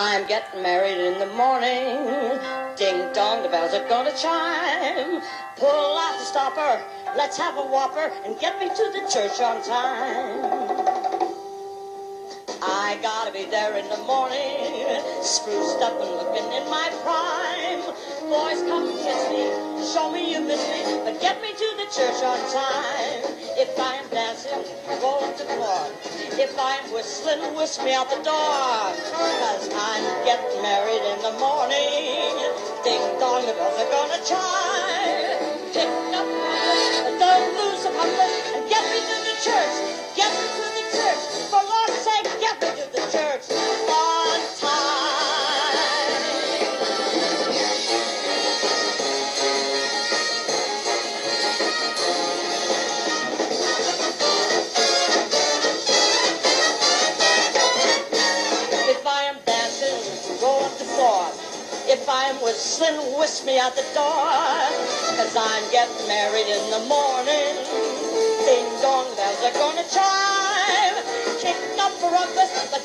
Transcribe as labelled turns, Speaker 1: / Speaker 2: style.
Speaker 1: I'm getting married in the morning. Ding dong, the bells are gonna chime. Pull out the stopper, let's have a whopper and get me to the church on time. I gotta be there in the morning, spruced up and looking in my prime. Boys, come and kiss me, show me you miss me, but get me to the church on time. If I'm dancing, roll the floor. If I'm whistling, whisk me out the door. Cause I'm getting married in the morning. Ding dong, the bells are gonna chime. Pick up, If I am whistling, whisk me out the door. Cause I'm getting married in the morning. Ding dong, bells are gonna chime. Kick up for lose the